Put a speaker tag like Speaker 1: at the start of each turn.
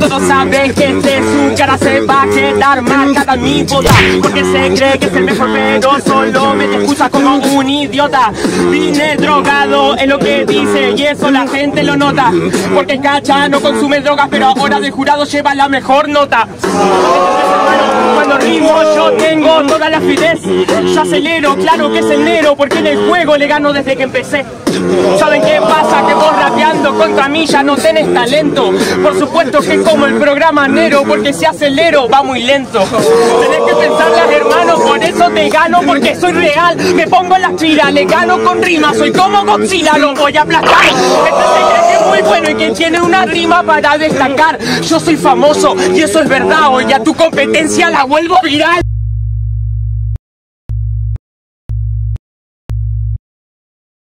Speaker 1: Todos saben que este su cara se va a quedar marcada mi boda Porque se cree que es el mejor pero solo me excusa como un idiota. Vine drogado es lo que dice y eso la gente lo nota Porque cacha no consume drogas pero ahora del jurado lleva la mejor nota. Cuando la fidez. Yo acelero, claro que es enero Porque en el juego le gano desde que empecé. ¿Saben qué pasa? Que vos rapeando contra mí ya no tenés talento. Por supuesto que como el programa Nero Porque si acelero va muy lento. Tenés que pensarlas hermano, por eso te gano Porque soy real, me pongo en la tira Le gano con rima, soy como Godzilla Lo voy a aplastar. Este es muy bueno y que tiene una rima para destacar. Yo soy famoso y eso es verdad Hoy a tu competencia la vuelvo viral